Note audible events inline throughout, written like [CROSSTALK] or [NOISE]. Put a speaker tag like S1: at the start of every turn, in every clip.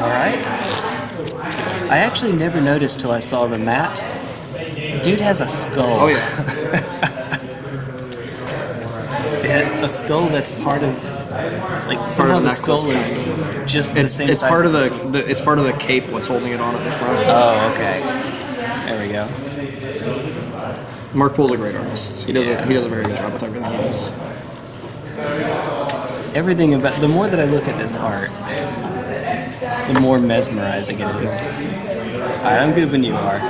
S1: Alright. I actually never noticed till I saw the mat. Dude has a skull.
S2: Oh yeah. [LAUGHS]
S1: A skull that's part of like somehow
S2: of
S1: the
S2: the
S1: skull is just the
S2: It's,
S1: same
S2: it's
S1: size
S2: part of the, the it's part of the cape. What's holding it on at the front?
S1: Oh, okay. There we go.
S2: Mark Poole's a great artist. He does
S1: Yeah.
S2: a he does a very good job with everything else.
S1: Everything about the more that I look at this art, the more mesmerizing it is. Alright, I'm good when you are.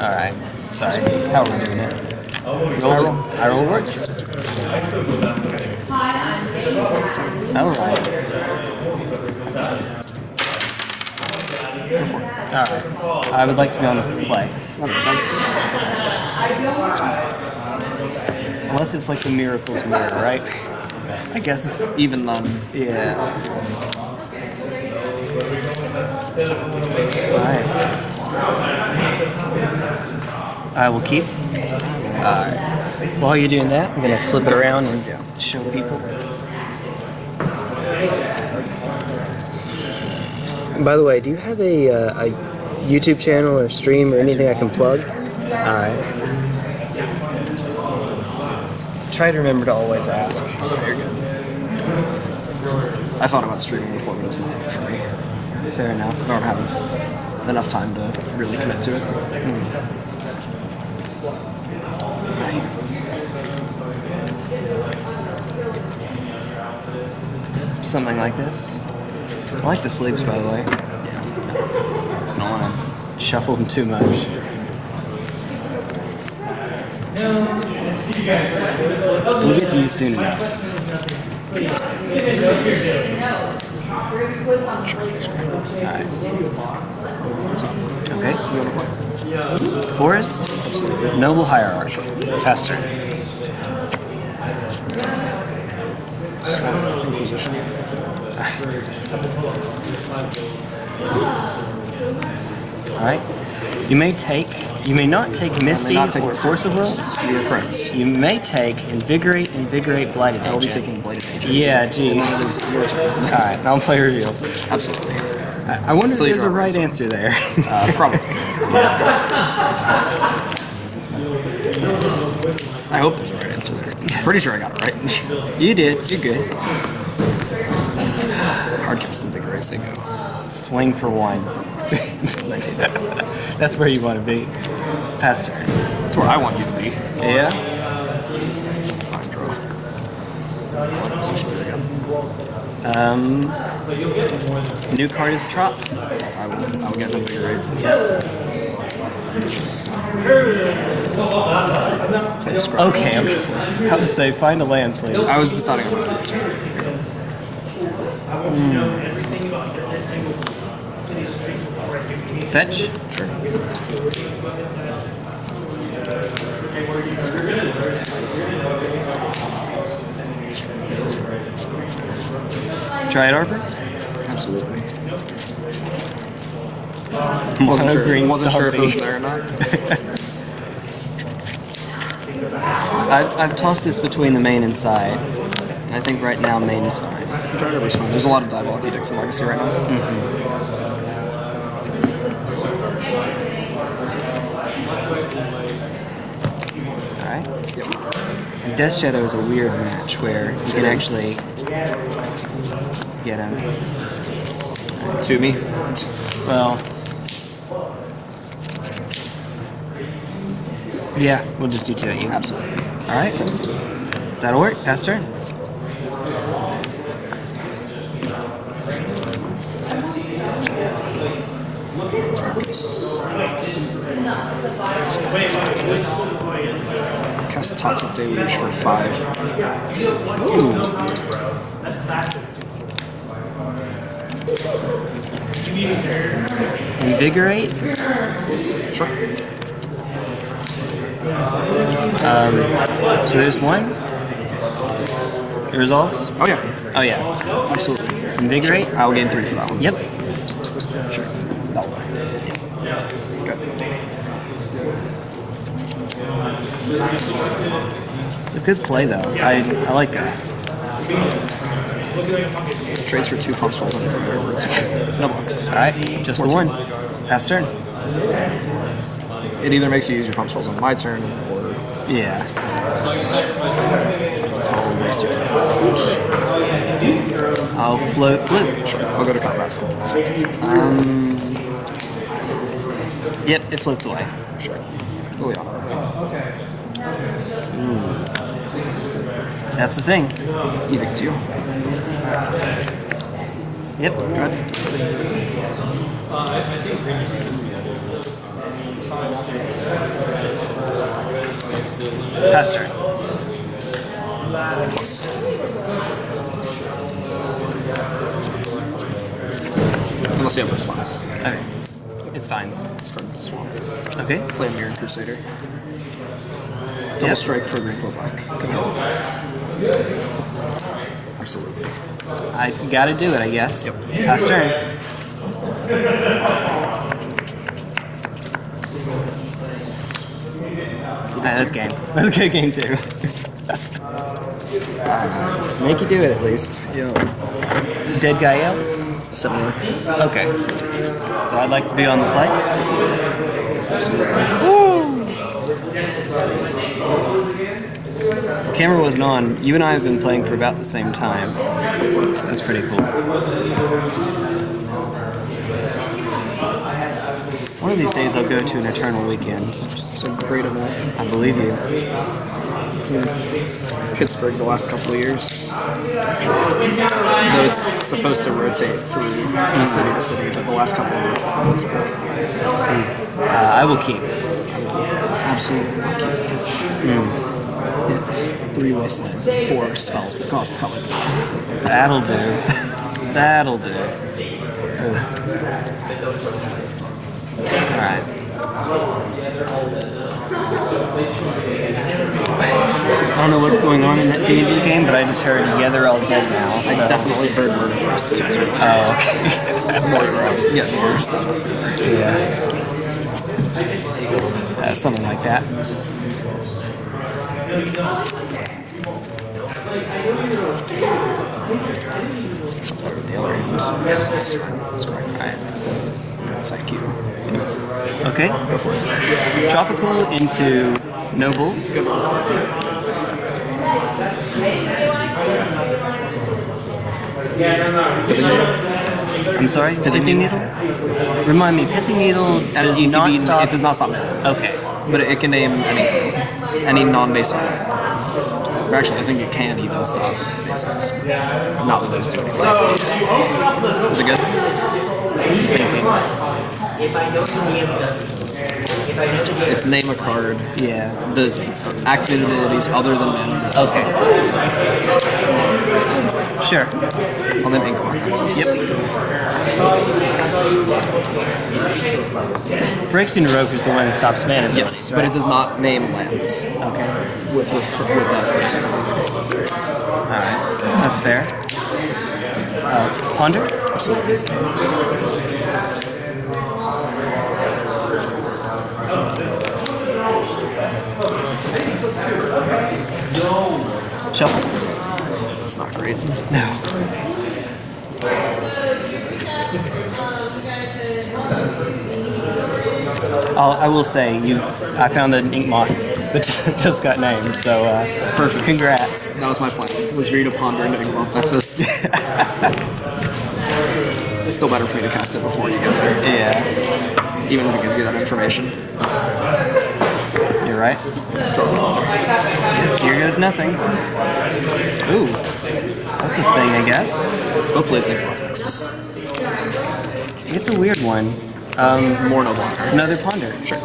S1: Alright. Sorry. How are we doing it? Roll roll. I roll works. Alright.
S2: Go for it.
S1: Alright. I would like to be on the play.
S2: That makes sense.
S1: Unless it's like the Miracles Mirror, right? I guess.
S2: Even then,
S1: Yeah. Alright. I will keep. Alright. While you're doing that, I'm gonna flip it around and show people. By the way, do you have a, uh, a YouTube channel or stream or anything I can plug? Alright. Try to remember to always ask.
S2: I thought about streaming before, but it's not.
S1: Fair enough.
S2: I don't have enough time to really commit to it. Hmm.
S1: Something like this. I like the sleeves, by the way. Yeah. Don't want to shuffle them too much. We'll get to you soon enough. Okay. Forest, Noble Hierarch, Pastor.
S2: Inquisition.
S1: Alright. You may take, you may not take Misty
S2: not take
S1: or Force of Will. You may take Invigorate, Invigorate, Blighted
S2: I will be taking Blighted Agent.
S1: Yeah, gee.
S2: And then it is your turn.
S1: Alright, I'll play reveal.
S2: Absolutely.
S1: I, I wonder if there's a right answer there.
S2: Uh, probably. [LAUGHS] I hope there's a right answer there. Pretty sure I got it right. [LAUGHS]
S1: you did. You're good.
S2: Hardcast Invigorate, Vigor go.
S1: Swing for one.
S2: 19.
S1: That's where you want to be. Pass turn.
S2: That's where I want you to be.
S1: Yeah.
S2: Fine draw.
S1: Um. New card is a trop.
S2: I will, I will get an Invigorate. Play Scrub.
S1: Okay, okay. How to say, find a land, please.
S2: I was deciding on what to do.
S1: Fetch.
S2: Sure.
S1: it, Arbor.
S2: Absolutely. [LAUGHS] Wasn't sure,
S1: green
S2: wasn't sure if it was there or not. [LAUGHS]
S1: I've, I've tossed this between the main and side. And I think right now main is fine.
S2: Dryad Arbor's fine. There's a lot of diabolic edicts in Legacy right now. Mm-hmm.
S1: Alright. And Death Shadow is a weird match where you can actually get him.
S2: To me.
S1: Well. Yeah, we'll just do two at you.
S2: Absolutely.
S1: Alright.
S2: 17.
S1: That'll work. Pass turn.
S2: Cast Toxic Deluge for 5.
S1: Invigorate.
S2: Sure.
S1: Um, so there's one. It resolves.
S2: Oh yeah.
S1: Oh yeah.
S2: Absolutely.
S1: Invigorate.
S2: I'll gain 3 for that one.
S1: Yep.
S2: Good
S1: play though. I I like that.
S2: trades for two pump spells on a dryad over its. No bucks.
S1: Alright, just the one. Pass turn.
S2: It either makes you use your pump spells on my turn or
S1: Yeah.
S2: I'll waste. Oh,
S1: I'll float blue.
S2: Sure, I'll go to combat.
S1: Um, yep, it floats away.
S2: Sure. Oh, Liliana.
S1: That's the thing.
S2: Edict two.
S1: Yep.
S2: Good.
S1: Pass turn.
S2: Plus. Unless you have a response.
S1: Okay. It's fine.
S2: Discard swamp.
S1: Okay.
S2: Play a Mirran Crusader. Double
S1: Yep.
S2: strike for a green blue black. Can help. Absolutely.
S1: I gotta do it, I guess. Pass turn. That's game. [LAUGHS] That's a good game too. [LAUGHS] Make you do it at least.
S2: Yeah.
S1: Dead Guy Ale?
S2: Similar.
S1: Okay. So I'd like to be on the play. The camera wasn't on. You and I have been playing for about the same time. So that's pretty cool. One of these days I'll go to an Eternal Weekend.
S2: It's a great of event.
S1: I believe you.
S2: It's in Pittsburgh the last couple of years. Though it's supposed to rotate through city to city, but the last couple of years, Pittsburgh.
S1: Uh, I will keep.
S2: Absolutely not keep. Three wastelands and four spells that cost color.
S1: That'll do. That'll do. Alright. I don't know what's going on in that D&D game, but I just heard yeah, they're all dead now.
S2: I definitely heard murder earlier.
S1: Oh, okay. [LAUGHS]
S2: yeah, murder stuff.
S1: yeah. Uh, something like that.
S2: Somewhere on the other end. That's that's great. Alright. No, thank you.
S1: Okay.
S2: Go for it.
S1: Tropical into Noble.
S2: It's a good one.
S1: I'm sorry, Pithing Needle? Remind me, Pithing Needle
S2: And
S1: does
S2: ETB,
S1: not stop...
S2: It does not stop mana.
S1: Okay.
S2: But it can name anything. Any non-basic. Or actually, I think it can even stop basics. Not that those do anything. Is it good? It's name a card.
S1: Yeah.
S2: The activated abilities other than mana.
S1: Okay. Sure.
S2: On them ink Yep.
S1: Phyrexian Revoker is the one that stops mana. abilities,
S2: Yes, but it does not name lands
S1: Okay.
S2: with with with that for.
S1: Alright. That's fair. Uh, Ponder?
S2: Absolutely.
S1: Shuffle?
S2: It's not great.
S1: I'll, I will say, you. I found an ink moth [LAUGHS] that just got named, so uh,
S2: Perfect.
S1: congrats.
S2: That was my plan. Was to ponder into Inkmoth Nexus. [LAUGHS] it's still better for you to cast it before you get there,
S1: Yeah,
S2: even if it gives you that information.
S1: Right.
S2: Draw for Ponder.
S1: Here goes nothing. Ooh, that's a thing, I guess.
S2: Plays Inkmoth Nexus.
S1: It's a weird one. Um,
S2: More no
S1: it's another ponder.
S2: Sure.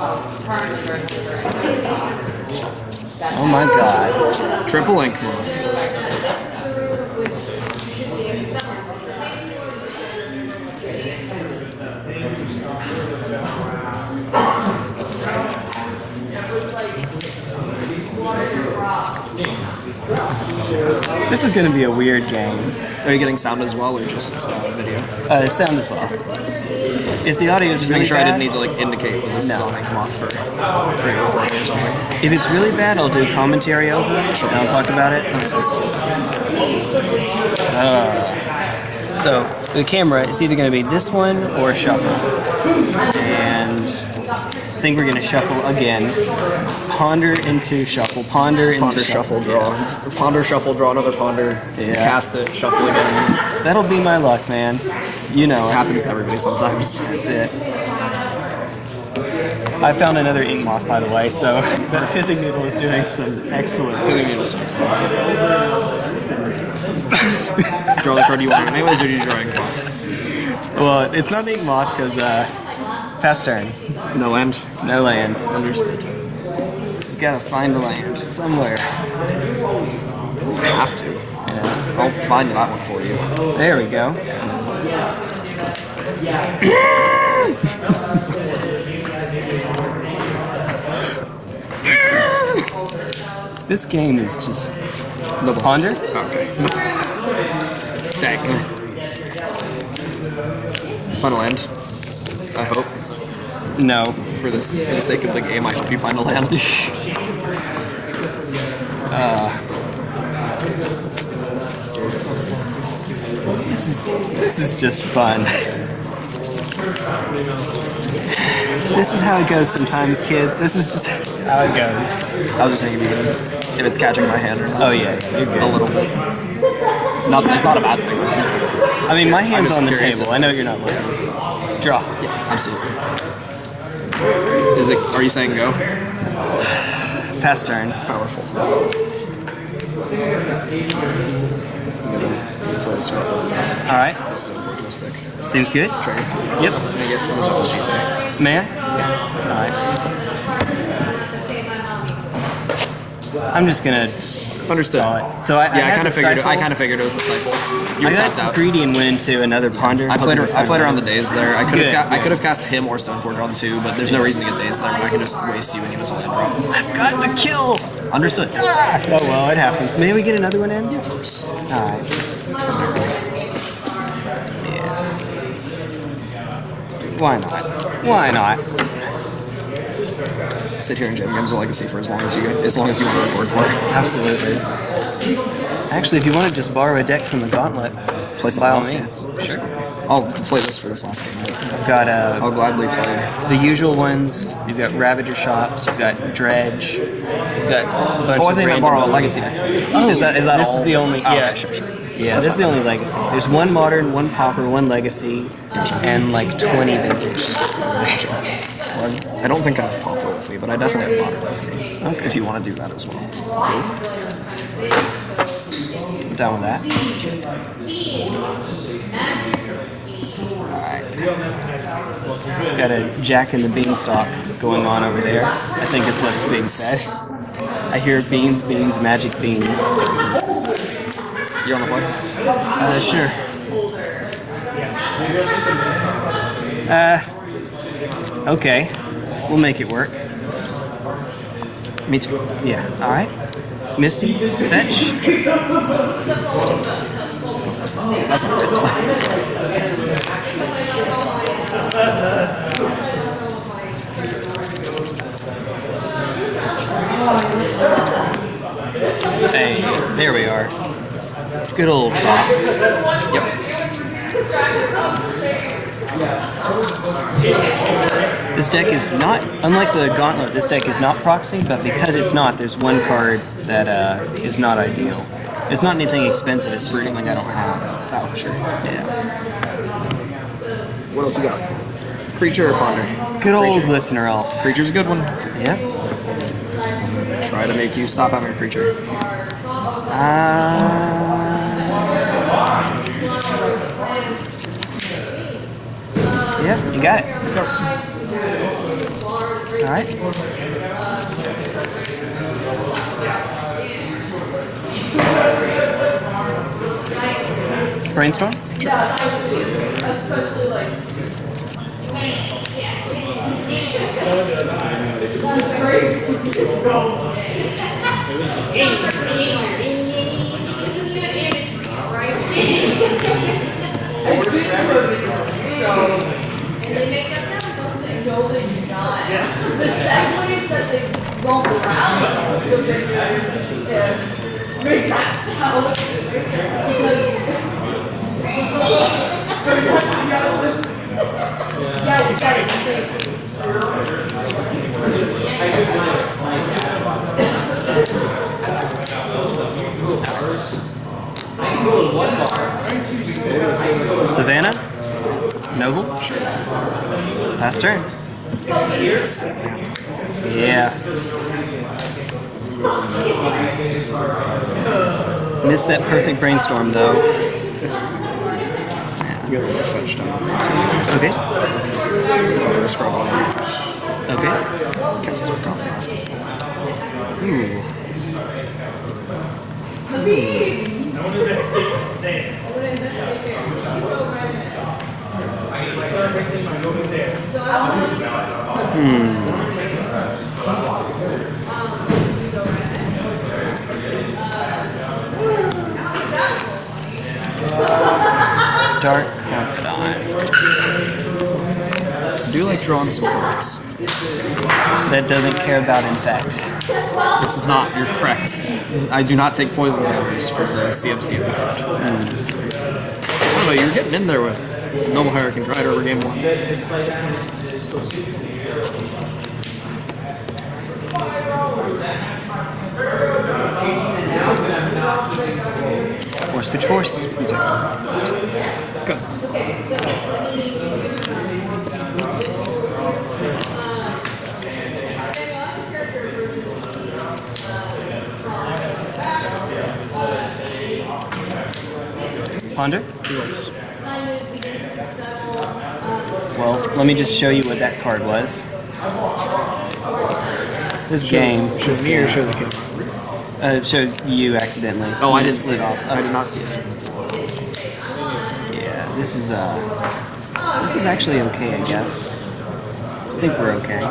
S1: Oh my god.
S2: Triple Inkmoth.
S1: This is gonna be a weird game.
S2: Are you getting sound as well, or just uh, video?
S1: Uh, sound as well. If the audio is
S2: Just
S1: really
S2: making sure I didn't need to like indicate when this is
S1: No.
S2: come off for for your recording or something.
S1: if it's really bad, I'll do commentary over it,
S2: Sure.
S1: and I'll talk about it.
S2: That makes sense.
S1: So the camera, is either going to be this one or a shuffle. Think we're going to shuffle again. Ponder into shuffle. Ponder into
S2: Ponder, shuffle, draw. Ponder, shuffle, draw another ponder.
S1: Yeah.
S2: Cast it, shuffle again.
S1: That'll be my luck, man. You know, it
S2: Happens to everybody sometimes.
S1: That's it. I found another ink moth, by the way, so [LAUGHS] that Pithing Needle is doing some excellent.
S2: To sleep. draw the card you want anyways, or do you draw ink moth?
S1: Well, it's not ink moth because uh, past turn,
S2: No land.
S1: no land.
S2: Understood.
S1: Just gotta find a land somewhere.
S2: Have to.
S1: Yeah.
S2: I'll find that one for you.
S1: There we go. [LAUGHS] this game is just
S2: No
S1: ponder.
S2: Okay. Dang. Final land. I hope.
S1: No,
S2: For this for the sake of the game, I hope you find a land. [LAUGHS]
S1: Uh, this is this is just fun. [LAUGHS] this is how it goes sometimes, kids. This is just [LAUGHS] how it goes.
S2: I was just saying if, if it's catching my hand or not.
S1: Oh yeah.
S2: A little bit. Not, it's not a bad thing.
S1: I mean, my hand's on the
S2: curious
S1: table. I know you're not looking. Draw.
S2: Yeah, absolutely. Is it? Are you saying go?
S1: Pass turn.
S2: Powerful.
S1: All right.
S2: The Stoneforge Mystic.
S1: Seems good.
S2: Trigger.
S1: Yep.
S2: Can I get what was that the street say?
S1: Man. All right. I'm just gonna
S2: Understood.
S1: So I,
S2: Yeah, I,
S1: had
S2: kind of figured. It, I kind of figured it was the stifle. You
S1: I
S2: tapped
S1: got
S2: out.
S1: greedy and went into another ponder.
S2: I played. I played around the Daze there. I could
S1: Good,
S2: have. Ca- I could have cast him or Stoneforge on two, but there's no reason to get Daze there. I can just waste you and give us a I've
S1: Got the kill.
S2: Understood. Ah!
S1: Oh well, it happens. May we get another one in?
S2: Of course.
S1: All right. Yeah. Why not? Why not?
S2: Sit here and jam Games of Legacy for as long as you as long as you want to record for.
S1: Absolutely. Actually, if you want to just borrow a deck from the Gauntlet,
S2: Play
S1: by all means.
S2: Sure. I'll play this for this last game.
S1: I've got uh,
S2: I'll gladly play.
S1: the usual ones. You've got Ravager Shops. You've got Dredge. You've got a bunch
S2: Oh, I think I borrow a legacy next week.
S1: Oh,
S2: is that is that
S1: this
S2: all?
S1: is the only-
S2: Oh,
S1: yeah.
S2: Okay, sure, sure.
S1: Yeah,
S2: That's
S1: this is the only legacy. There's one modern, one pauper, one legacy, and like 20 vintage.
S2: Well, I don't think I have Pauper with me, but I definitely have Modern with me.
S1: Okay.
S2: If you want to do that as well.
S1: I'm down with that. Alright. Got a Jack and the Beanstalk going on over there. I think it's what's being said. I hear beans, beans, magic beans.
S2: You on the play?
S1: Uh, sure. Uh, okay. We'll make it work.
S2: Me too.
S1: Yeah. All right. Misty, fetch.
S2: That's not. That's not.
S1: Hey, there we are. Good old drop.
S2: Yep.
S1: This deck is not, unlike the Gauntlet, this deck is not proxy, but because it's not, there's one card that uh, is not ideal. It's not anything expensive, it's just something I don't have.
S2: Oh, sure.
S1: Yeah.
S2: What else you got? Creature or ponder?
S1: Good old
S2: Creature.
S1: Glistener Elf.
S2: Creature's a good one.
S1: Yeah.
S2: Try to make you stop having a creature.
S1: Uh, yeah, you got it. All right. Brainstorm?
S3: This is good imagery, alright? And they make that sound, don't they? Do not. Yes. The segues that they roll around, which they do, is make that sound. Because Yeah, we got it.
S1: Savannah? Noble? Pass turn. Yeah. Missed that perfect brainstorm though.
S2: It's you got a fetch down on that
S1: Okay.
S2: I'm gonna scroll on
S1: Okay.
S2: Cast Dark off.
S1: Dark Confidant.
S2: I do like drawing some cards.
S1: That doesn't care about infect.
S2: It's not, you're correct. I do not take poison counters for the CMC effect. I don't know, you're getting in there with Noble Hierarch right over game one.
S1: Force pitch force.
S2: You take it. Good.
S1: Ponder.
S2: Results.
S1: Well, let me just show you what that card was. This game.
S2: Show
S1: This
S2: me or show the kid?
S1: Uh, showed you accidentally.
S2: Oh, I didn't
S1: slid
S2: see it.
S1: off.
S2: I did not see it.
S1: Yeah, this is uh, this is actually okay, I guess. I think we're okay.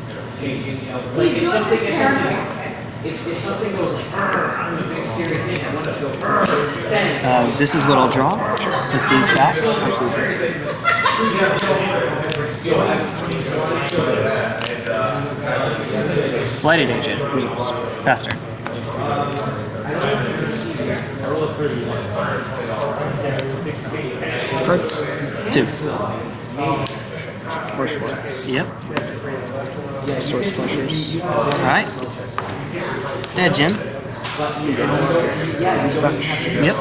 S4: Like if something is if, if something goes like "Arr, I'm the big scary thing, I want it to go "Arr," then
S1: Uh, this is what I'll draw. Put these back.
S2: Absolutely.
S1: Blighted agent.
S2: Results.
S1: Faster.
S2: Cards.
S1: Two.
S2: Marsh flats.
S1: Yep.
S2: Sword splashers.
S1: All right. Dead, Jim.
S2: Fetch.
S1: Yep.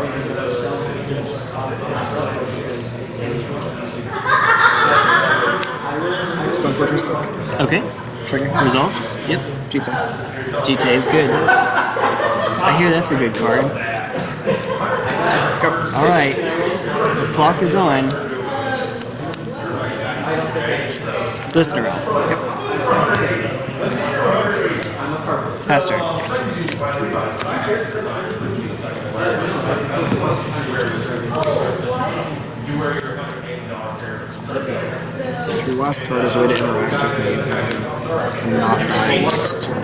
S1: [LAUGHS]
S2: Stoneforge Mystic.
S1: Okay.
S2: Trigger.
S1: Results. Yep.
S2: Jitte.
S1: Jitte is good. I hear that's a good card.
S2: Go.
S1: All right. The clock is on. Glistener elf. Yep. Pass turn.
S2: Last card is a way to interact with me that I'm not dying next turn.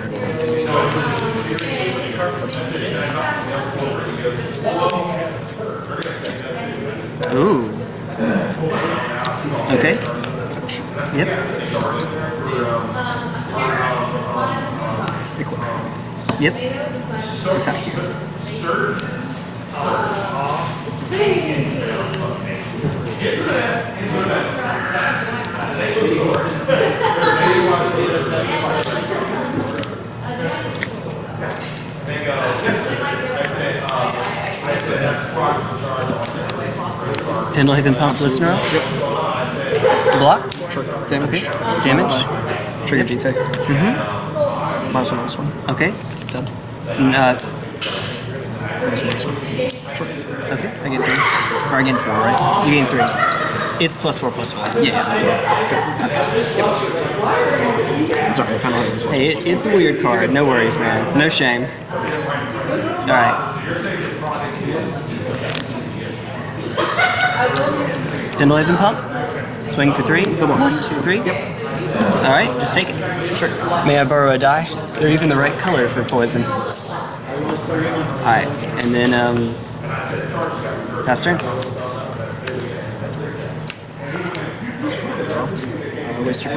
S1: Ooh. Okay. Yep.
S2: Equal.
S1: Yep.
S2: Attack you.
S1: Pendelhaven Pump Glistener elf. Block.
S2: Sure. Damage.
S1: Damage.
S2: Trigger Jitte. Mm-hmm. Minus one, minus one.
S1: Okay.
S2: Dead.
S1: Uh,
S2: Minus one, minus one. Sure.
S1: okay. I get three. Or I gain four, right? You gain three. It's plus four, plus four.
S2: Yeah, that's right. Good. Yep. Sorry, I kind of like this one.
S1: Hey, it, it's a weird card. No worries, man. No shame. All right. Pendelhaven Pump. Swing for three.
S2: The box.
S1: One, two, three. Yep. All right, just take it. Sure. May I borrow a die? They're even the right color for poison. All right, and then um, pass turn.
S2: Uh, waste your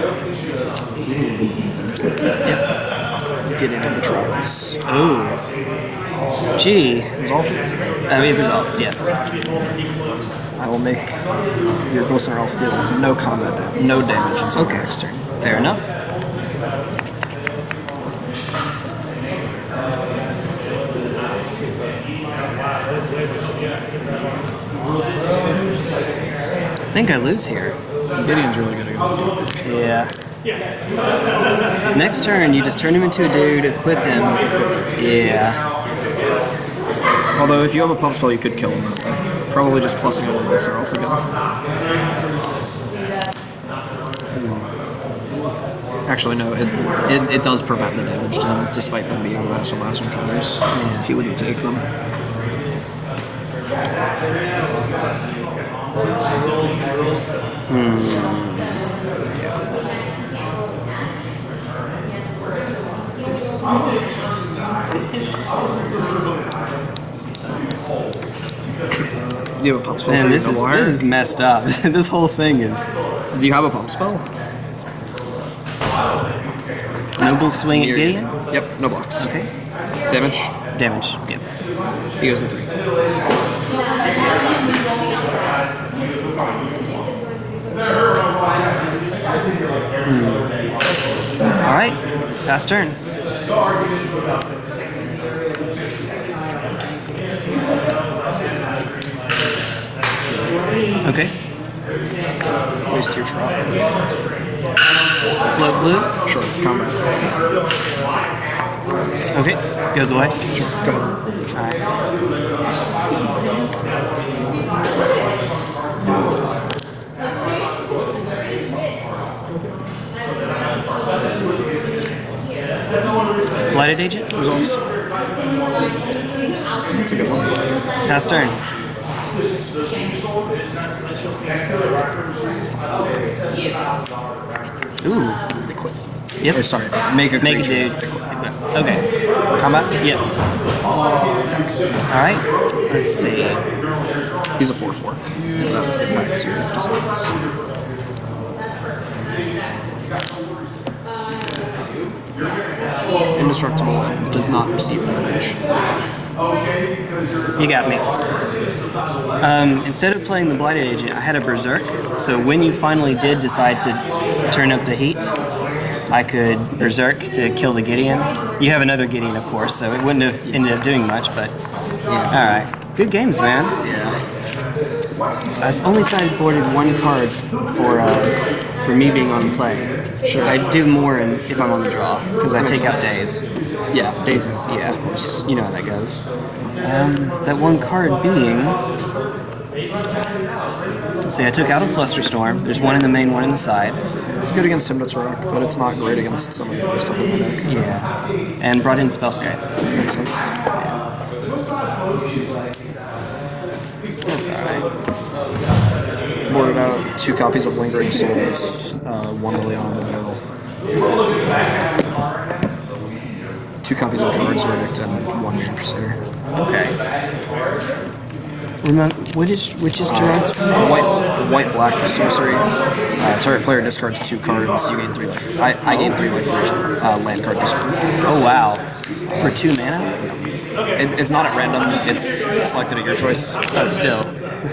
S2: Gideon of the Trials.
S1: Ooh. Gee.
S2: Resolve.
S1: I mean, resolves, yes.
S2: I will make your Glistener Elf deal no combat, no damage until
S1: Okay.
S2: next turn.
S1: Fair enough. I think I lose here.
S2: Gideon's really good against you.
S1: Yeah. 'Cause next turn, you just turn him into a dude, equip him. Yeah.
S2: Although if you have a pump spell, you could kill him that way. Probably just plussing on the Glistener Elf again. Actually, no, it, it, it does prevent the damage to him, despite them being minus one minus one counters. He wouldn't take them. Hmm. Do you have a pump spell
S1: Man,
S2: for
S1: this is
S2: Noir?
S1: this is messed up. [LAUGHS] this whole thing is
S2: Do you have a pump spell?
S1: noble swing at Gideon.
S2: Yep, no blocks.
S1: Okay.
S2: Damage.
S1: Damage. Yep.
S2: He goes to three. Hmm.
S1: All right. Pass turn.
S2: Waste your trap.
S1: Blue.
S2: Sure, combat.
S1: Okay. Goes away.
S2: Sure, go ahead.
S1: All right. Blighted agent.
S2: Resolves. That's a good one.
S1: Pass turn. Ooh.
S2: Equip.
S1: Yep.
S2: Or sorry, make a
S1: Make a dude. Okay. Combat? Yep. Alright. Let's see.
S2: He's a 4-4. If that impacts your decisions. Indestructible does not receive damage.
S1: You got me. Um, instead of playing the Blighted Agent, I had a Berserk. So when you finally did decide to turn up the heat, I could Berserk to kill the Gideon. You have another Gideon, of course, so it wouldn't have ended up doing much, but. Alright. Good games, man.
S2: Yeah.
S1: I only sideboarded one card for uh, for me being on the play.
S2: Sure.
S1: I do more in, if I'm on the draw, because I take out Daze.
S2: Yeah.
S1: Daze is, yeah, of course. You know how that goes. Um, that one card being. Let's see, I took out a Flusterstorm. There's one in the main, one in the side.
S2: It's good against Hypnotorok, but it's not great against some of the other stuff in my deck.
S1: Yeah. And brought in Spellskite.
S2: Makes sense.
S1: That's alright.
S2: Boarded out two copies of Lingering Souls, uh, one Liliana two copies of Gerard's Verdict, and one Mirran Crusader.
S1: Okay. Remember, what is, which is Gerard's?
S2: White, white black sorcery. Uh, target player discards two cards. You gain three life. I, I gain three life for each uh, land card discard.
S1: Oh, wow. For two mana?
S2: It, it's not at random. It's selected at your choice.
S1: Oh, still.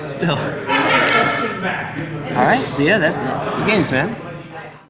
S1: Still. [LAUGHS] Alright, so yeah, that's it. Good games, man.